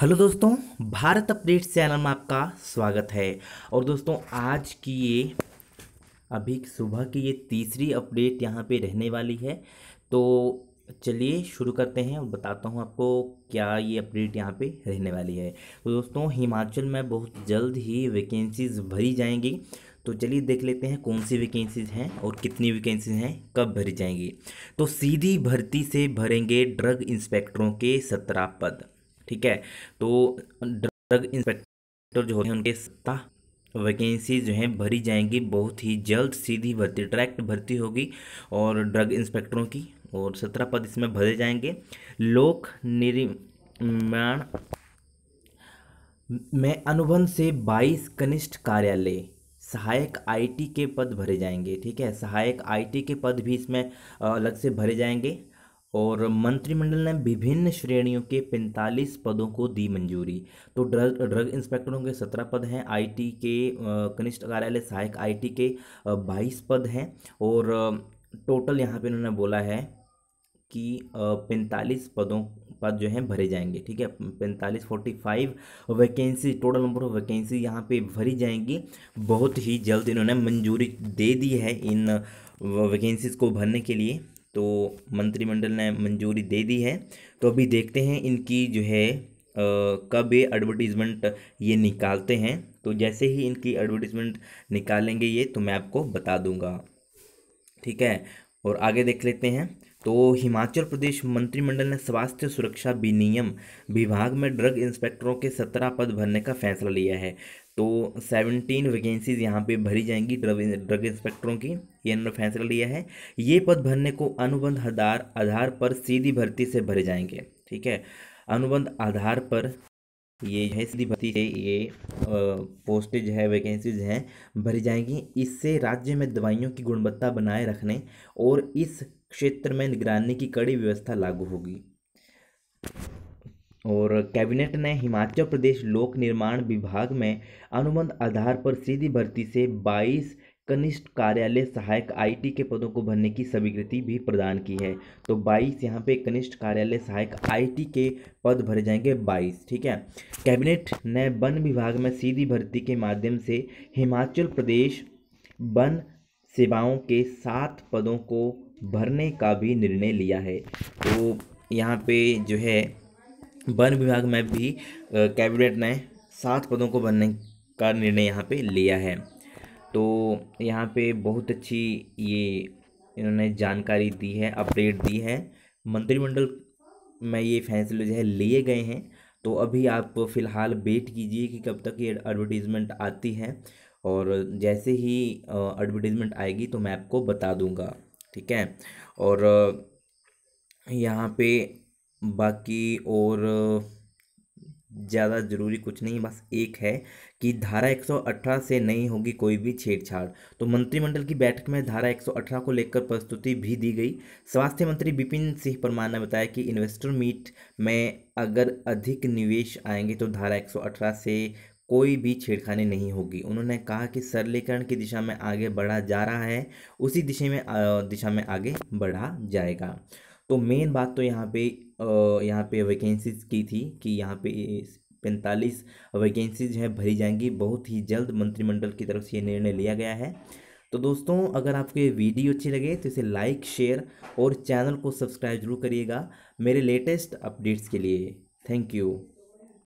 Hello दोस्तों, Bharat update channel में आपका स्वागत है। और दोस्तों, आज की ये, अभी सुबह की ये तीसरी अपडेट यहाँ पे रहने वाली है। तो चलिए शुरू करते हैं और बताता हूँ आपको क्या ये अपडेट यहाँ पे रहने वाली है। तो दोस्तों, हिमाचल में बहुत जल्द ही वैकेंसीज भरी जाएँगी। तो चलिए देख लेते हैं कौन सी वैकेंसीज हैं और कितनी वैकेंसीज हैं, कब भरी जाएँगी। तो सीधी भर्ती से भरेंगे ड्रग इंस्पेक्टरों के सत्रह पद। ठीक है? तो ड्रग इंस्पेक्टर जो होते हैं, उनके सत्ता वैकेंसी जो हैं, भरी जाएँगी। बहुत ही जल्द सीधी भर्ती डायरेक्ट भर्ती होगी और ड्रग इंस्पेक्टरों की और सत्रह पद इसमें भरे जाएँगे। लोक निर्माण में अनुबंध से बाईस कनिष्ठ कार्यालय, सहायक आईटी के पद भरे जाएँगे, ठीक है? सहायक आईटी के पद भी इसमें अलग से भरे जाएँगे। और मंत्रिमंडल ने विभिन्न श्रेणियों के 45 पदों को दी मंजूरी। तो ड्रग ड्रग इंस्पेक्टरों के 17 पद हैं आईटी के कनिष्ठ कार्यालय सहायक आईटी के 22 पद हैं और टोटल यहाँ पे इन्होंने बोला है कि पैंतालीस पदों पद जो हैं भरे जाएँगे, ठीक है? पैंतालीस, forty five vacancy, total number of vacancy यहाँ पे भरी जाएँगी। बहुत ही जल्द इन्होंने मंजूरी दे दी है इन वैकेंसीज को भरने के लिए। तो मंत्रिमंडल ने मंजूरी दे दी है। तो अभी देखते हैं इनकी जो है कब ये एडवर्टीज़मेंट ये निकालते हैं। तो जैसे ही इनकी एडवर्टीज़मेंट निकालेंगे ये तो मैं आपको बता दूँगा। ठीक है? और आगे देख लेते हैं। तो हिमाचल प्रदेश मंत्रिमंडल ने स्वास्थ्य सुरक्षा विनियम विभाग में ड्रग इंस्पेक्टरों के सत्रह पद भरने का फैसला लिया है। तो सेवनटीन वैकेंसीज यहाँ पे भरी जाएँगी ड्रग ड्रग इंस्पेक्टरों की, ये इन्होंने फैसला लिया है। ये पद भरने को अनुबंध आधार आधार पर सीधी भर्ती से भरे जाएँगे, ठीक है? अनुबंध आधार पर ये है, सीधी भर्ती से ये पोस्टेज है, वैकेंसीज हैं, भरी जाएँगी। इससे राज्य में दवाइयों की गुणवत्ता बनाए रखने और इस क्षेत्र में निगरानी की कड़ी व्यवस्था लागू होगी। और कैबिनेट ने हिमाचल प्रदेश लोक निर्माण विभाग में अनुबंध आधार पर सीधी भर्ती से 22 कनिष्ठ कार्यालय सहायक आईटी के पदों को भरने की स्वीकृति भी प्रदान की है। तो 22 यहाँ पे कनिष्ठ कार्यालय सहायक आईटी के पद भरे जाएँगे 22 ठीक है? कैबिनेट ने वन विभाग में सीधी भर्ती के माध्यम से हिमाचल प्रदेश वन सेवाओं के सात पदों को भरने का भी निर्णय लिया है। तो यहाँ पे जो है, वन विभाग में भी कैबिनेट ने सात पदों को भरने का निर्णय यहाँ पे लिया है। तो यहाँ पे बहुत अच्छी ये इन्होंने जानकारी दी है, अपडेट दी है। मंत्रिमंडल में ये फैसले जो है लिए गए हैं। तो अभी आप फ़िलहाल वेट कीजिए कि कब तक ये एडवर्टीज़मेंट आती है। और जैसे ही एडवर्टीज़मेंट आएगी तो मैं आपको बता दूँगा। ठीक है? और यहाँ पे बाकी और ज़्यादा ज़रूरी कुछ नहीं, बस एक है कि धारा 118 से नहीं होगी कोई भी छेड़छाड़। तो मंत्रिमंडल की बैठक में धारा 118 को लेकर प्रस्तुति भी दी गई। स्वास्थ्य मंत्री विपिन सिंह परमार ने बताया कि इन्वेस्टर मीट में अगर अधिक निवेश आएँगे तो धारा 118 से कोई भी छेड़खानी नहीं होगी। उन्होंने कहा कि सरलीकरण की दिशा में आगे बढ़ा जा रहा है, उसी दिशा में दिशा में आगे बढ़ा जाएगा। तो मेन बात तो यहाँ पे यहाँ पे वैकेंसीज की थी कि यहाँ पे पैंतालीस वैकेंसीज हैं, भरी जाएँगी। बहुत ही जल्द मंत्रिमंडल की तरफ़ से ये निर्णय लिया गया है। तो दोस्तों, अगर आपको ये वीडियो अच्छी लगे तो इसे लाइक शेयर और चैनल को सब्सक्राइब ज़रूर करिएगा मेरे लेटेस्ट अपडेट्स के लिए। Thank you